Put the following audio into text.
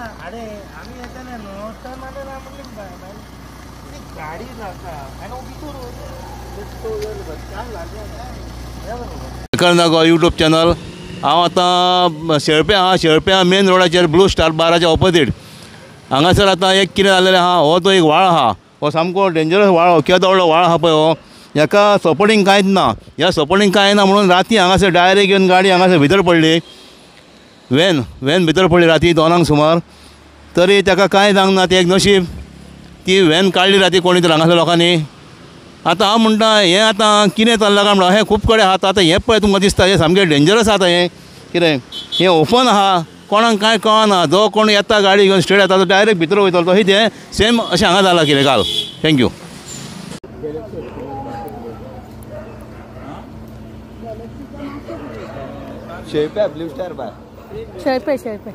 ना. अरे आम्ही येताना न्हू तर मला ना ती गाडी आणि करनागो यूट्यूब चॅनल हांव आतां शेळपे आहा शेळप्या मेन रोडाचेर ब्लू स्टार बाराच्या ऑपोजीट हांगासर आतां एक कितें जाल्लें आहा. हो तो एक व्हाळ आहा हो सामको डेंजरस व्हाळ हो. केदो व्हडलो व्हाळ आहा पळय हो. हेका सपोर्टींग कांयच ना. ह्या सपोर्टींग कांय ना म्हणून राती हांगासर डायरेक्ट येवन गाडी हांगासर भितर पडली. व्हॅन व्हॅन भितर पडली राती दोनांक सुमार तरी ताका कांय जावंक ना तें एक नशीब? ती व्हॅन काडली राती कोणी तर हांगासर लोकांनी. आतां हांव म्हणटा हें आतां कितें चल्लां काय म्हणटा हें खूब कडेन आहा आतां हें पळय तुमकां दिसता हें सामकें डेंजरस आतां हें कितें हें ओपन आहा कोणाक कांय कळना जो कोण येता गाडी घेवन स्ट्रेट येता तो डायरेक्ट भितर वयतलो तो तें सेम अशें हांगा जालां कितें काल. Thank you शेळप्या blue star bye. Shelpe Shelpe.